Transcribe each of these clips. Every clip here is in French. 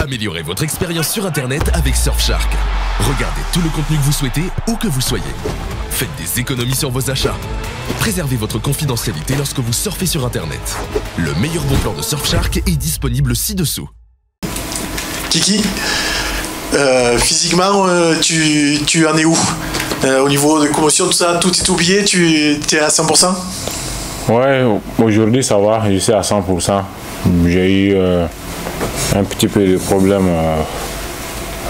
Améliorez votre expérience sur Internet avec Surfshark. Regardez tout le contenu que vous souhaitez, où que vous soyez. Faites des économies sur vos achats. Préservez votre confidentialité lorsque vous surfez sur Internet. Le meilleur bon plan de Surfshark est disponible ci-dessous. Kiki, euh, physiquement, euh, tu, tu en es où? Euh, Au niveau de commotion, tout ça, tout est oublié, tu es à 100% Ouais, aujourd'hui ça va, je suis à 100%. J'ai eu euh, un petit peu de problème euh,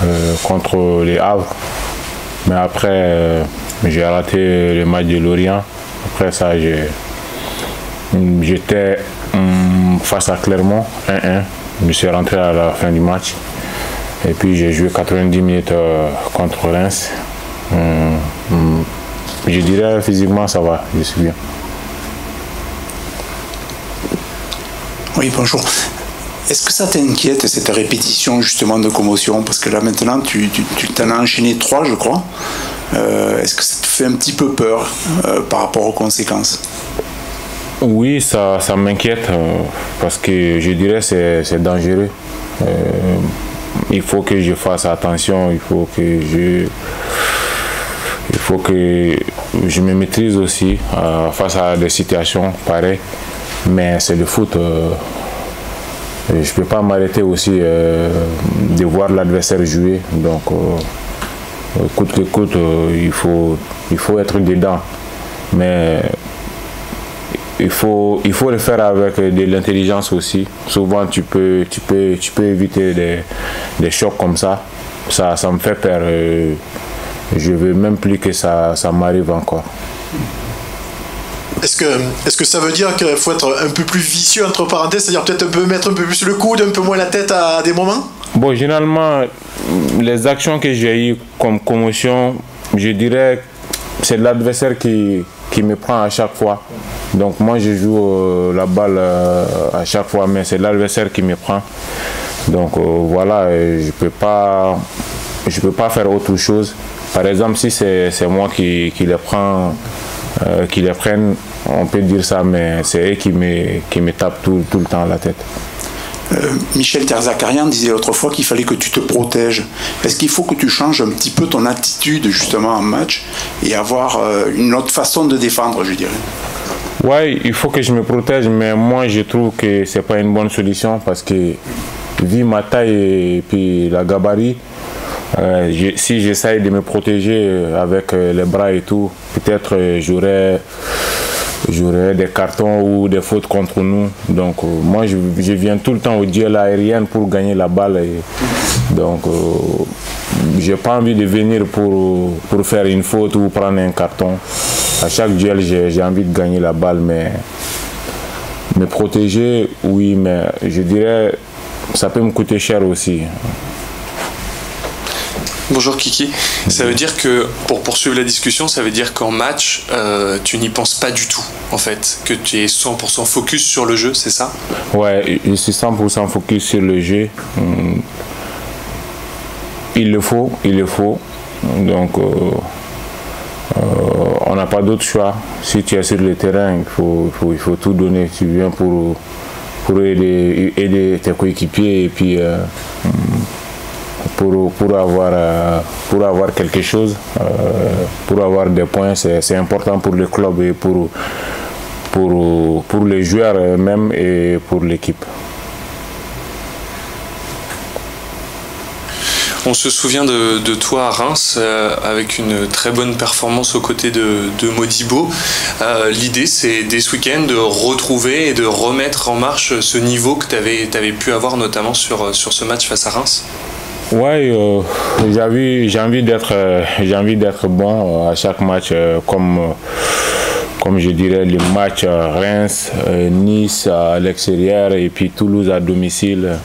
euh, contre les Havres. Mais après, euh, j'ai raté le match de Lorient. Après ça, j'ai- j'étais hum, face à Clermont, 1-1. Je suis rentré à la fin du match. Et puis j'ai joué 90 minutes contre Reims. Hum, je dirais physiquement ça va, je suis bien. Oui, bonjour. Est-ce que ça t'inquiète, cette répétition justement de commotion? Parce que là maintenant, tu, t'en as enchaîné trois, je crois. Euh, Est-ce que ça te fait un petit peu peur euh, par rapport aux conséquences? Oui, ça, m'inquiète euh, parce que je dirais que c'est, c'est dangereux. Il faut que je fasse attention, il faut que je, il faut que je me maîtrise aussi face à des situations pareilles. Mais c'est le foot. Je ne peux pas m'arrêter aussi euh, de voir l'adversaire jouer. Donc, euh, coûte que coûte, euh, il, faut, il faut être dedans. Mais il faut, il faut le faire avec de l'intelligence aussi. Souvent, tu peux, tu peux, tu peux éviter des, des chocs comme ça. Ça, ça me fait peur. Je veux même plus que ça, ça m'arrive encore. Est-ce que, est que ça veut dire qu'il faut être un peu plus vicieux, entre parenthèses, c'est-à-dire peut-être un peu mettre un peu plus le coude, un peu moins la tête à des moments? Bon, généralement, les actions que j'ai eues comme commotion, je dirais c'est l'adversaire qui, qui me prend à chaque fois. Donc moi, je joue euh, la balle euh, à chaque fois, mais c'est l'adversaire qui me prend. Donc euh, voilà, je peux peux pas faire autre chose. Par exemple, si c'est moi qui, qui les prends, qui les prennent, on peut dire ça, mais c'est eux qui me, qui me tapent tout, tout le temps à la tête. Euh, Michel Terzakarian disait l'autre fois qu'il fallait que tu te protèges. Est-ce qu'il faut que tu changes un petit peu ton attitude justement en match et avoir euh, une autre façon de défendre, je dirais? Ouais, il faut que je me protège, mais moi je trouve que c'est pas une bonne solution parce que vu ma taille et puis la gabarit, euh, je- si j'essaye de me protéger avec les bras et tout, peut-être j'aurais j'aurais des cartons ou des fautes contre nous. Donc euh, moi je, viens tout le temps au duel aérien pour gagner la balle. Donc euh, j'ai pas envie de venir pour, pour faire une faute ou prendre un carton. À chaque duel j'ai j'ai envie de gagner la balle, mais me protéger, oui, mais je dirais ça peut me coûter cher aussi. Bonjour Kiki. Ça veut dire que, pour poursuivre la discussion, ça veut dire qu'en match, euh, tu n'y penses pas du tout, en fait. Que tu es 100% focus sur le jeu, c'est ça? Ouais, je suis 100% focus sur le jeu. Il le faut, il le faut. Donc, euh, euh, on n'a pas d'autre choix. Si tu es sur le terrain, il faut, il faut, tout donner. Tu viens pour, pour aider, aider tes coéquipiers et puis pour, pour, avoir, euh, pour avoir quelque chose, euh, pour avoir des points, c'est important pour le club et pour, pour, pour les joueurs eux-mêmes et pour l'équipe. On se souvient de, de toi à Reims euh, avec une très bonne performance aux côtés de, de Modibo. L'idée, c'est dès ce week-end de retrouver et de remettre en marche ce niveau que tu avais, pu avoir notamment sur, sur ce match face à Reims? Ouais, euh, j'ai envie, d'être, euh, j'ai envie d'être bon euh, à chaque match, comme, comme je dirais les matchs Reims, Nice à l'extérieur et puis Toulouse à domicile.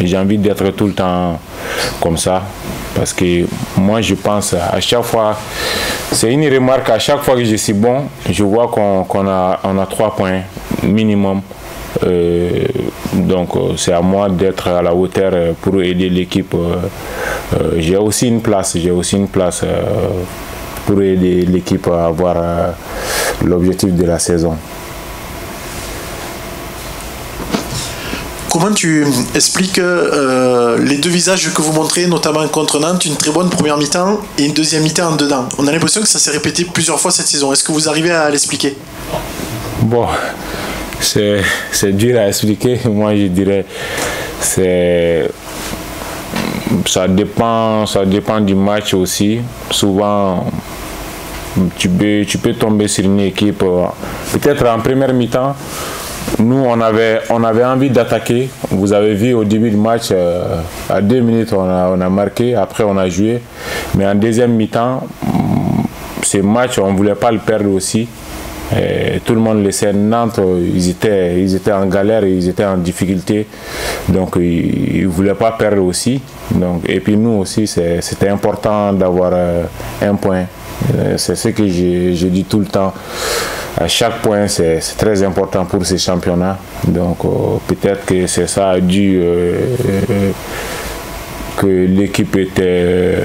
J'ai envie d'être tout le temps comme ça, parce que moi je pense à chaque fois, c'est une remarque à chaque fois que je suis bon, je vois qu'on qu'on a, on a trois points minimum. Euh, donc euh, c'est à moi d'être à la hauteur euh, pour aider l'équipe. J'ai aussi une place, j'ai aussi une place pour aider l'équipe à avoir l'objectif de la saison. comment tu expliques euh, les deux visages que vous montrez, notamment contre Nantes, une très bonne première mi-temps et une deuxième mi-temps en dedans? On a l'impression que ça s'est répété plusieurs fois cette saison. Est-ce que vous arrivez à l'expliquer? Bon, c'est dur à expliquer. Moi, je dirais c'est ça dépend ça dépend du match aussi souvent tu peux, tu peux tomber sur une équipe peut-être en première mi-temps nous, on avait, on avait envie d'attaquer. Vous avez vu au début du match, euh, à deux minutes, on a, on a marqué. Après, on a joué. Mais en deuxième mi-temps, mm, ce match, on ne voulait pas le perdre aussi. Tout le monde laissait Nantes, ils étaient, ils étaient en galère, ils étaient en difficulté. Donc, ils ne voulaient pas perdre aussi. Donc, et puis nous aussi, c'était important d'avoir euh, un point. Euh, c'est ce que j'ai dit tout le temps à chaque point, c'est très important pour ces championnats. Donc euh, peut-être que c'est ça dû que l'équipe était,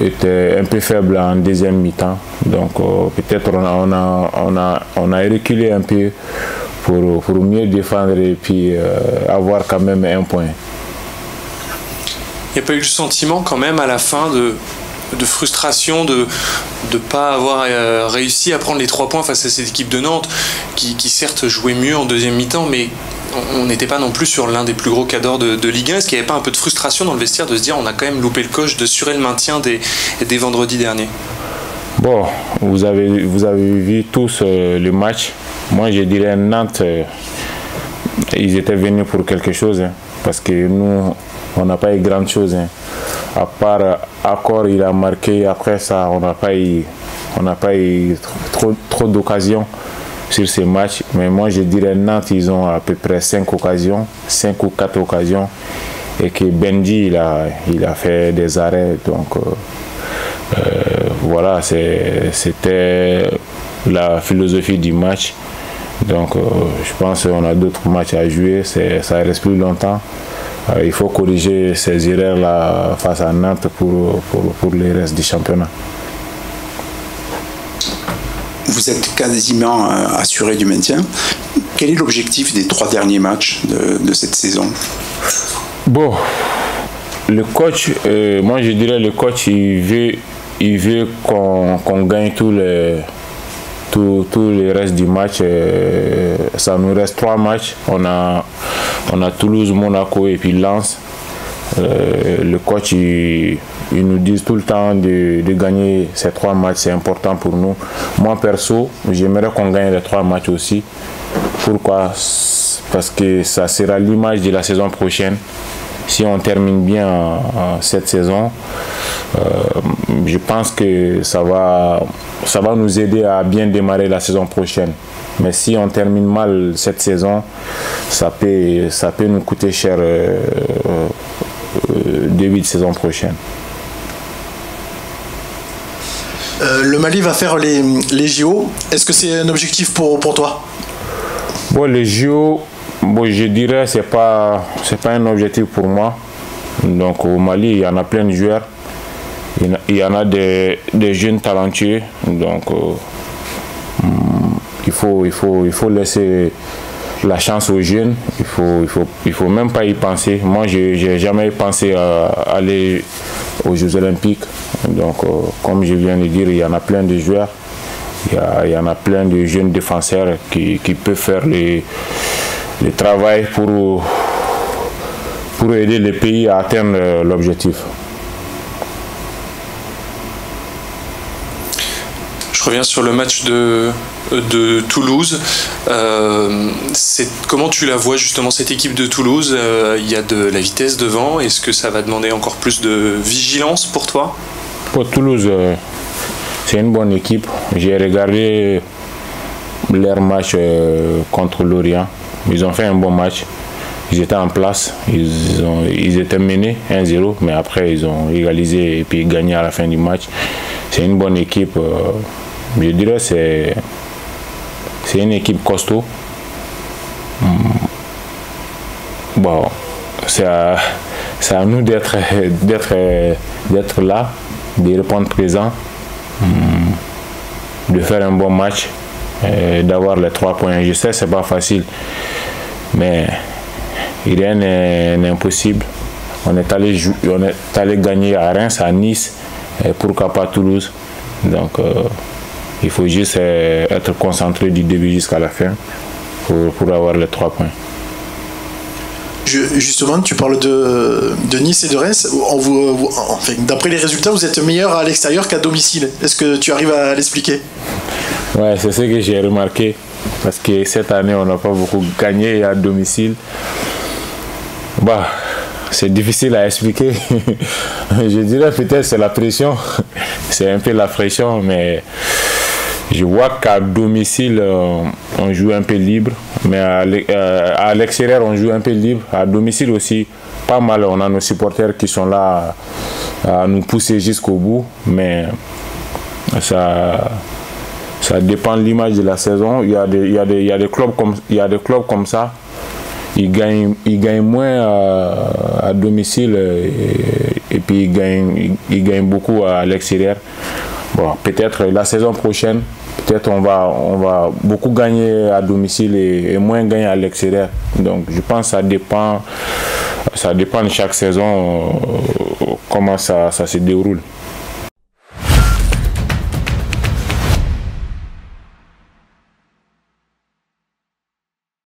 était un peu faible en deuxième mi-temps. Donc peut-être on a, on, a, on, a, on a reculé un peu pour, pour mieux défendre et puis avoir quand même un point. Il n'y a pas eu le sentiment quand même à la fin de de frustration de ne pas avoir euh, réussi à prendre les trois points face à cette équipe de Nantes, qui, certes jouait mieux en deuxième mi-temps, mais on n'était pas non plus sur l'un des plus gros cadors de, Ligue 1. Est-ce qu'il n'y avait pas un peu de frustration dans le vestiaire de se dire on a quand même loupé le coche de surer le maintien des, des vendredis derniers? Bon, vous avez, vous avez vu tous euh, le match. Moi, je dirais Nantes, euh, ils étaient venus pour quelque chose. Hein, parce que nous, on n'a pas eu grand chose. Hein à part Accord, il a marqué. Après ça, on n'a pas eu, on pas eu trop, trop d'occasions sur ces matchs. Mais moi, je dirais Nantes, ils ont à peu près 5 occasions, 5 ou 4 occasions. Et que Benji, il a, il a fait des arrêts. Donc, euh, euh, voilà, c'était la philosophie du match. Donc, euh, je pense qu'on a d'autres matchs à jouer. Ça reste plus longtemps. Il faut corriger ces erreurs-là face à Nantes pour, pour, pour du championnat. Vous êtes quasiment euh, assuré du maintien. Quel est l'objectif des trois derniers matchs de, cette saison? Bon, le coach, euh, moi je dirais le coach, il veut, il veut qu'on gagne tous les, tous, les restes du match. ça nous reste trois matchs. On a, on a Toulouse, Monaco et puis Lens. Euh, le coach, il, nous dit tout le temps de, gagner ces trois matchs, c'est important pour nous. Moi, perso, j'aimerais qu'on gagne les trois matchs aussi. Pourquoi? Parce que ça sera l'image de la saison prochaine. Si on termine bien cette saison, euh, je pense que ça va, ça va nous aider à bien démarrer la saison prochaine. Mais si on termine mal cette saison, ça peut, ça peut nous coûter cher euh, euh, début de saison prochaine. Euh, le Mali va faire les, les JO. Est-ce que c'est un objectif pour, toi? Bon, les JO, je dirais que ce n'est pas, un objectif pour moi. Donc au Mali, il y en a plein de joueurs. Il y en a des, jeunes talentueux. Donc il faut, il faut, laisser la chance aux jeunes. Il faut, il faut, faut même pas y penser. Moi, je n'ai jamais pensé à aller aux Jeux Olympiques. Donc, euh, comme je viens de dire, il y en a plein de joueurs. Il y, en a plein de jeunes défenseurs qui, peuvent faire le, travail pour, pour aider le pays à atteindre l'objectif. Je reviens sur le match de, de Toulouse. Euh, comment tu la vois justement cette équipe de Toulouse? Euh, Il y a de la vitesse devant. Est-ce que ça va demander encore plus de vigilance pour toi? Pour Toulouse, euh, c'est une bonne équipe. J'ai regardé leur match contre Lorient. Ils ont fait un bon match. Ils étaient en place, ils, étaient menés 1-0, mais après ils ont égalisé et puis gagné à la fin du match. C'est une bonne équipe je dirais c'est c'est une équipe costaud. Bon, c'est à, nous d'être là, de répondre présent, hmm. de faire un bon match, d'avoir les trois points. Je sais c'est pas facile, mais rien n'est impossible. On est, allé on est allé gagner à Reims, à Nice, et pourquoi pas Toulouse. Donc il faut juste être concentré du début jusqu'à la fin pour, pour avoir les trois points justement, tu parles de, Nice et de Reims. D'après les résultats, vous êtes meilleur à l'extérieur qu'à domicile. Est-ce que tu arrives à l'expliquer? Ouais, c'est ce que j'ai remarqué. Parce que cette année, on n'a pas beaucoup gagné à domicile. Bah, c'est difficile à expliquer. Je dirais peut-être c'est la pression. C'est un peu la pression, mais je vois qu'à domicile, euh, on joue un peu libre, mais euh, à l'extérieur, on joue un peu libre. À domicile aussi, pas mal. On a nos supporters qui sont là à nous pousser jusqu'au bout, mais ça, ça dépend de l'image de la saison. Il y, a des, clubs comme, il y a des clubs comme ça. Ils gagnent, ils gagnent moins à, domicile et, puis ils gagnent, ils gagnent beaucoup à l'extérieur. Peut-être la saison prochaine, peut-être on va, on va beaucoup gagner à domicile et, moins gagner à l'extérieur. Donc je pense que ça dépend, ça dépend de chaque saison euh, comment ça, ça se déroule.